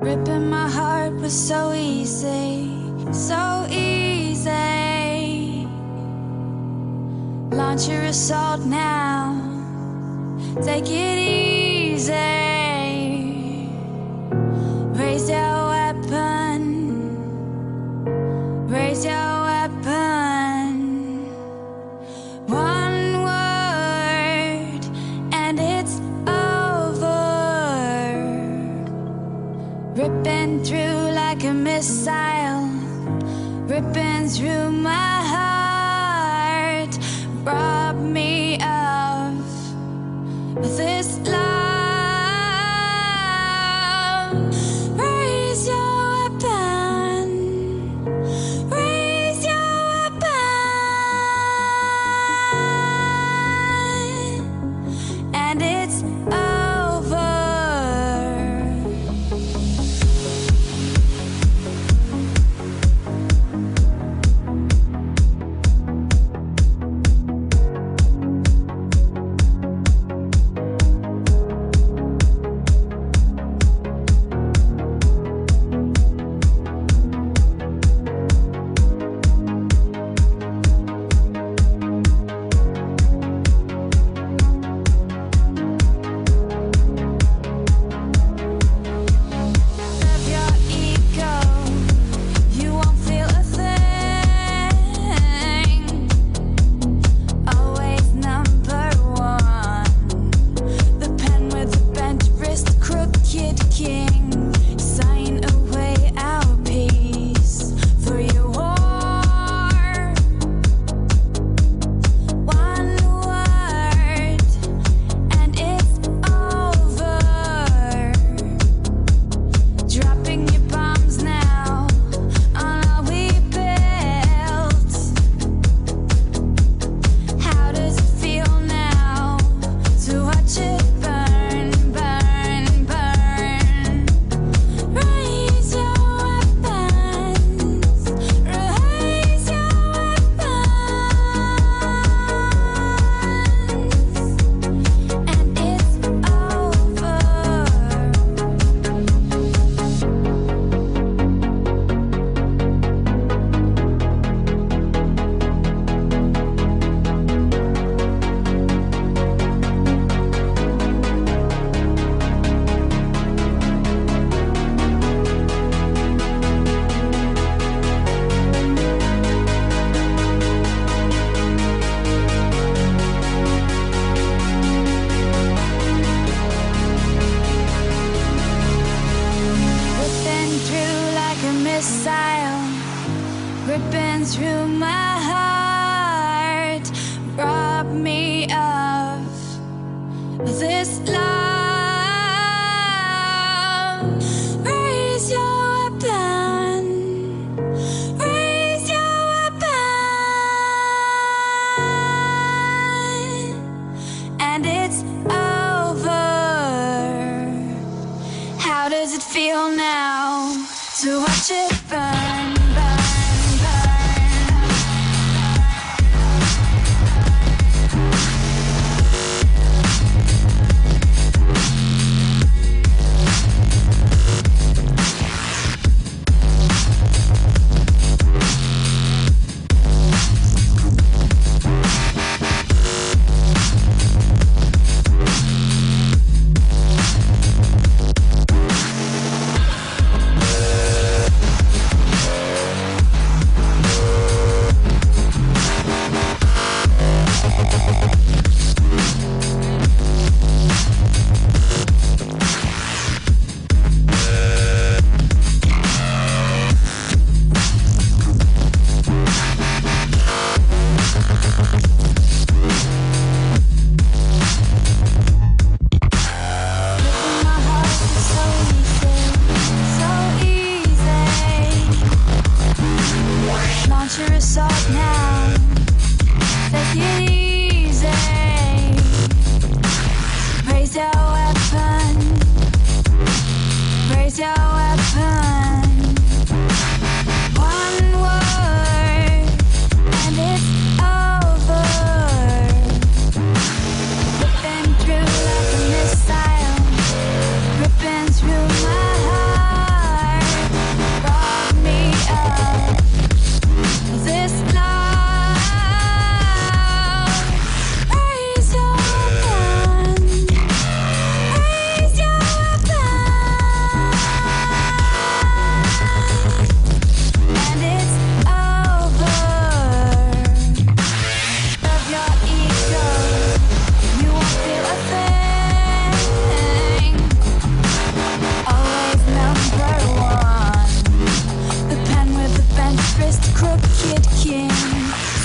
Ripping my heart was so easy, so easy. Launch your assault now, take it easy. ripping through like a missile, ripping through my heart. this love. Raise your weapon, raise your weapon, and it's over. How does it feel now to watch it burn? now. crooked king